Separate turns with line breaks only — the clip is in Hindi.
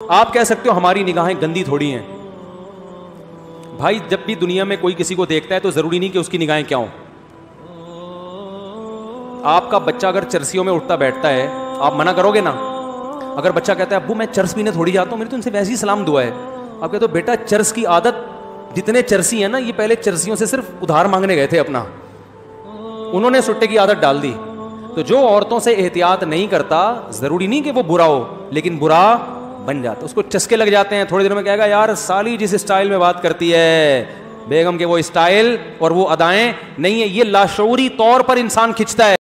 आप कह सकते हो हमारी निगाहें गंदी थोड़ी हैं। भाई, जब भी दुनिया में कोई किसी को देखता है तो ज़रूरी नहीं कि उसकी निगाहें क्या हो। आपका बच्चा अगर चरसियों में उठता बैठता है, आप मना करोगे ना? अगर बच्चा कहता है अबू मैं चर्स पीने थोड़ी जाता हूँ, मेरी तो उनसे वैसी सलाम दुआ है। आप कहते हो, बेटा, चर्स की आदत जितने चरसी हैं ना, ये पहले चरसियों से सिर्फ़ उधार मांगने गए थे अपना। उन्होंने सुट्टे की आदत डाल दी। तो जो औरतों से एहतियात नहीं करता, ज़रूरी नहीं कि वो बुरा हो, लेकिन बुरा बन जाता उसको चस्के लग जाते हैं। थोड़ी देर में कहेगा, यार, साली जिस स्टाइल में बात करती है, बेगम के वो स्टाइल और वो अदाएँ, नहीं है, ये लाशौरी तौर पर इंसान खिंचता है।